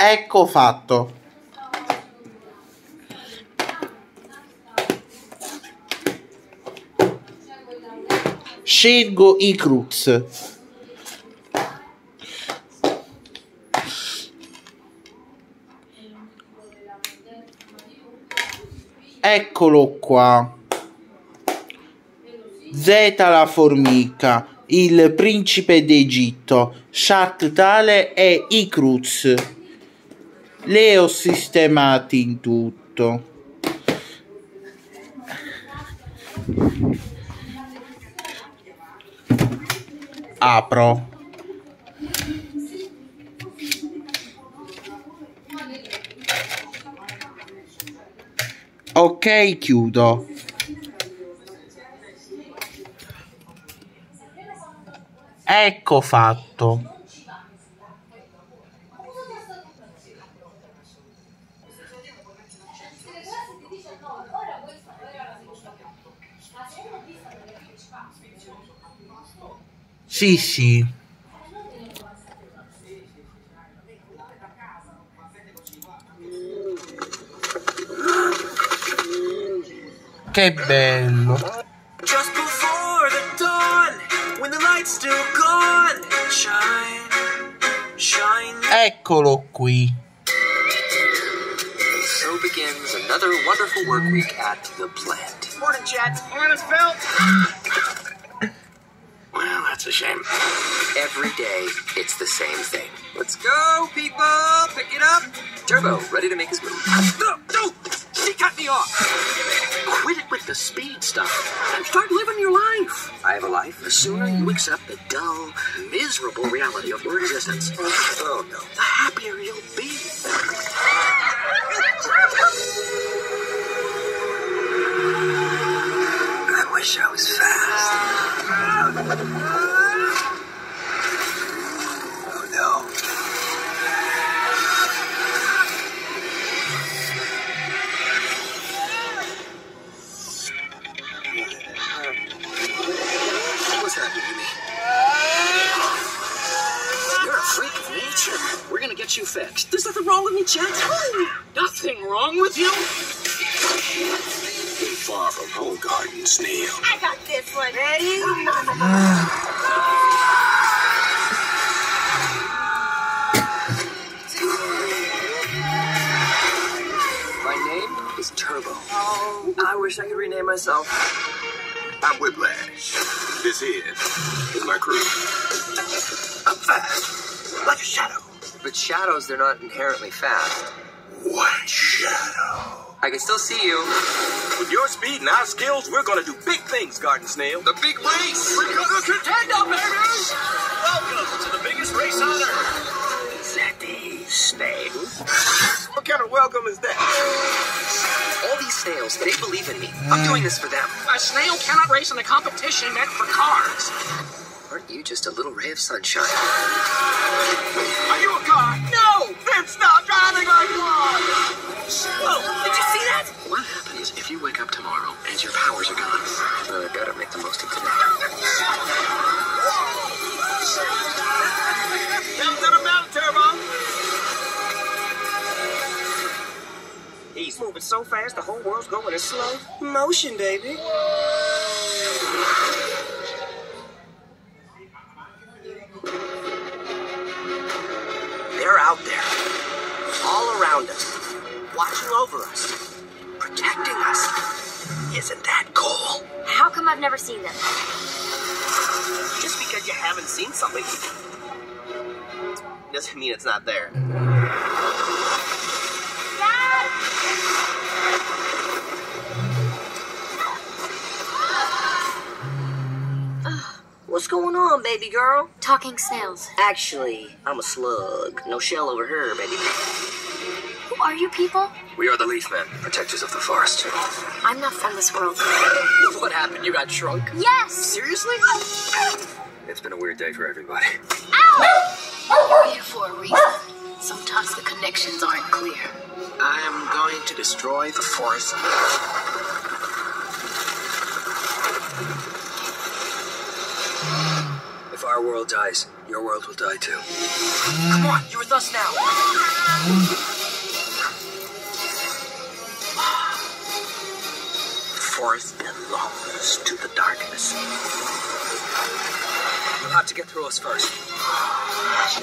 Ecco fatto. Scelgo i Cruz. Eccolo qua. Zeta la formica, il principe d'Egitto, Shat Tale e i Cruz. Le ho sistemati in tutto. Apro. Ok, chiudo. Ecco fatto. Sì, sì. Che bello. Just before the dawn, when the light's still gone, shine, shine. Eccolo qui. So begins another wonderful work week at the plant. Morning, Chet. Morning, Phil. Well, that's a shame. Every day, it's the same thing. Let's go, people! Pick it up! Turbo, ready to make his move. Ah, no, no! She cut me off! Quit it with the speed stuff and start living your life. I have a life. The sooner you accept the dull, miserable reality of your existence, oh no, nothing wrong with me, Chet. Nothing wrong with you? Far from home garden snail. I got this one. Ready? My name is Turbo. Oh. I wish I could rename myself. I'm Whiplash. This here is my crew. I'm fast, like a shadow. But shadows, they're not inherently fast. What shadow? I can still see you. With your speed and our skills, we're gonna do big things, Garden Snail. The big race. We're gonna contend up, baby! Welcome to the biggest race on earth. Is that the snail? What kind of welcome is that? All these snails, they believe in me. I'm doing this for them. A snail cannot race in a competition meant for cars. Aren't you just a little ray of sunshine? Are you a car? No! Then stop driving like one! Whoa, did you see that? What happens if you wake up tomorrow and your powers are gone? Uh, I gotta make the most of today. Down to the mountain, Turbo! He's moving so fast, the whole world's going in slow motion, baby. They're out there, all around us, watching over us, protecting us. Isn't that cool? How come I've never seen them? Just because you haven't seen something doesn't mean it's not there. Going baby girl? Talking snails. Actually, I'm a slug. No shell over here, baby. Who are you people? We are the Leaf Men, protectors of the forest. I'm not from this world. What happened? You got shrunk? Yes! Seriously? It's been a weird day for everybody. We're here for a reason. Sometimes the connections aren't clear. I am going to destroy the forest. Our world dies, your world will die too. Come on, you're with us now. Forest belongs to the darkness. You'll have to get through us first.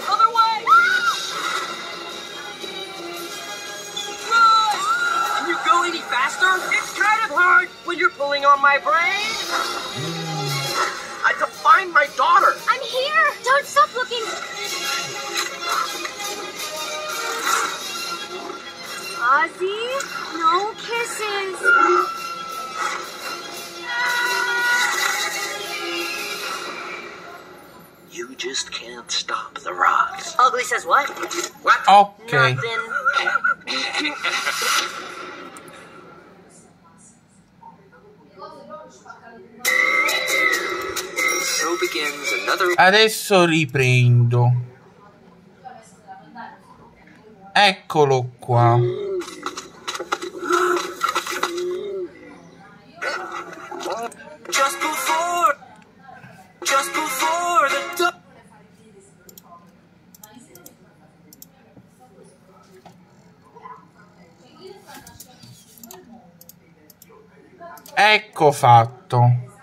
Other way! Run! Can you go any faster? It's kind of hard when you're pulling on my brain. No! You just can't stop the rocks. Oh, Ugly says what? What? Ok. Nothing. So begins another Adesso riprendo. Eccolo qua. Just before the. du- Ecco fatto.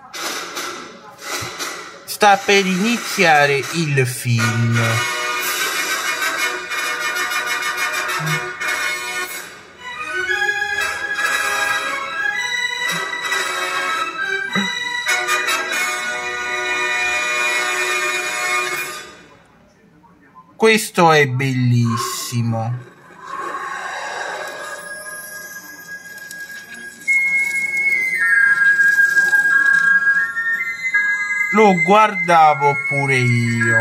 Sta per iniziare il film. Questo è bellissimo. Lo guardavo pure io.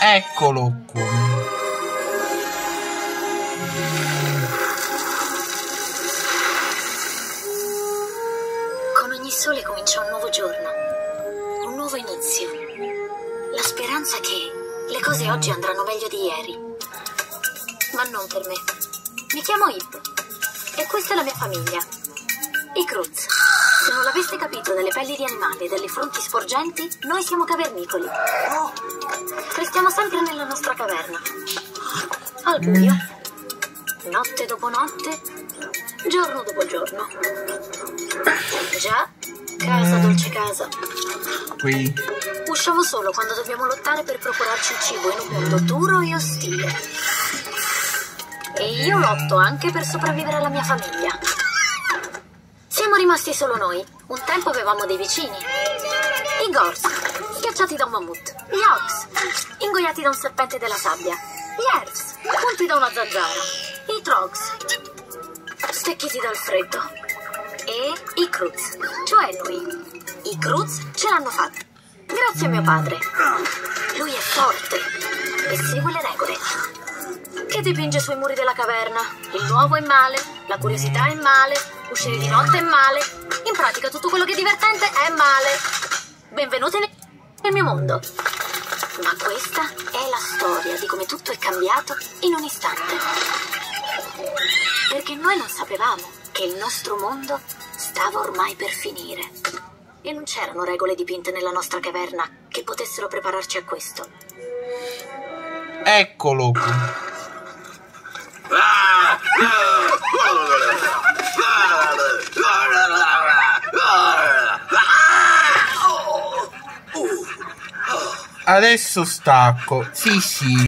Eccolo qui. Sole comincia un nuovo giorno, un nuovo inizio. La speranza che le cose oggi andranno meglio di ieri. Ma non per me. Mi chiamo Ip e questa è la mia famiglia. I Cruz. Se non l'aveste capito dalle pelli di animali e dalle fronti sporgenti, noi siamo cavernicoli. Restiamo sempre nella nostra caverna. Al buio. Notte dopo notte, giorno dopo giorno. Già, casa dolce casa. Qui. Usciamo solo quando dobbiamo lottare per procurarci il cibo in un mondo duro e ostile. E io lotto anche per sopravvivere alla mia famiglia. Siamo rimasti solo noi. Un tempo avevamo dei vicini. I Gors, schiacciati da un mammut. Gli Ox, ingoiati da un serpente della sabbia. Gli Elves, punti da una zanzara. I Trogs, stecchiti dal freddo. E i Cruz, cioè noi. I Cruz ce l'hanno fatta. Grazie a mio padre. Lui è forte e segue le regole. Che dipinge sui muri della caverna. Il nuovo è male, la curiosità è male, uscire di notte è male. In pratica tutto quello che è divertente è male. Benvenuti ne- nel mio mondo. Ma questa è la storia di come tutto è cambiato in un istante. Perché noi non sapevamo che il nostro mondo stava ormai per finire. E non c'erano regole dipinte nella nostra caverna che potessero prepararci a questo. Eccolo qui. Adesso stacco. Sì, sì.